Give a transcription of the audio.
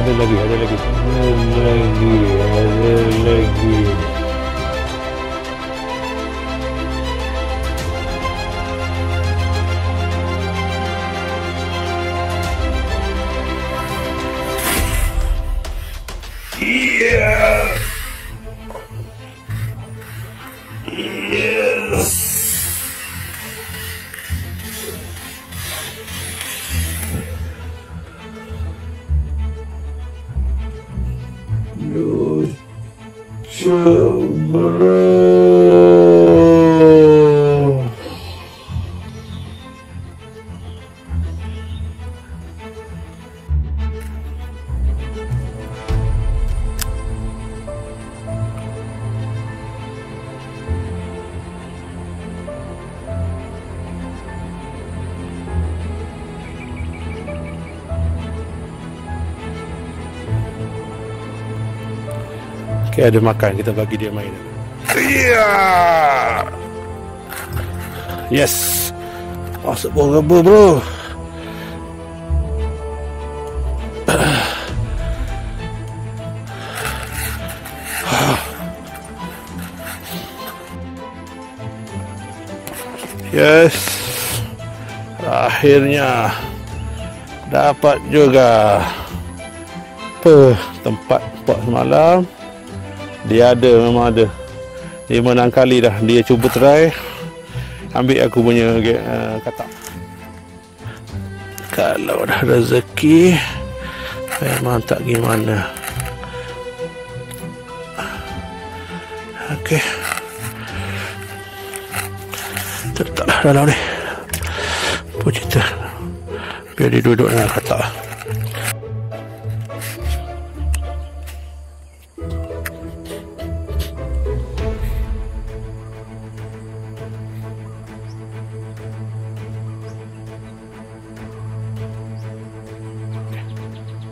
हद लगी हद लगी हद लगी हद लगी Yeah! Yeah! Shambhala. Okay, ada makan. Kita bagi dia main. Yeah. Yes. Masuk bawah raba, bro. Yes. Akhirnya dapat juga. Apa tempat spot semalam dia ada memang ada. Dia menang kali dah. Dia cuba try. Ambil aku punya uh, katak. Kalau dah rezeki memang tak gimana ok letaklah dalam ni. Apa cerita biar dia duduk dengan katak